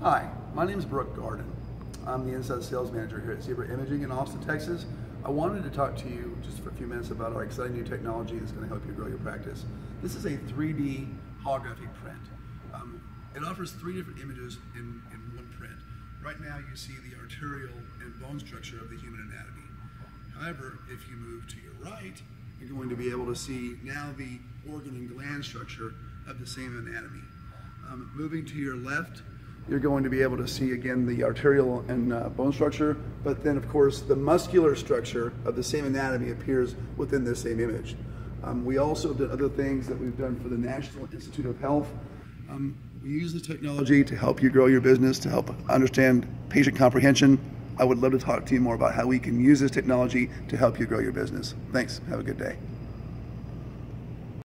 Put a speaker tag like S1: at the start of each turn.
S1: Hi, my name is Brook Garden. I'm the inside sales manager here at Zebra Imaging in Austin, Texas. I wanted to talk to you just for a few minutes about our exciting new technology that's going to help you grow your practice. This is a 3D holographic print. Um, it offers three different images in, in one print. Right now you see the arterial and bone structure of the human anatomy. However, if you move to your right, you're going to be able to see now the organ and gland structure of the same anatomy. Um, moving to your left, you're going to be able to see again the arterial and uh, bone structure, but then of course the muscular structure of the same anatomy appears within the same image. Um, we also did other things that we've done for the National Institute of Health. Um, we use the technology to help you grow your business, to help understand patient comprehension. I would love to talk to you more about how we can use this technology to help you grow your business. Thanks. Have a good day.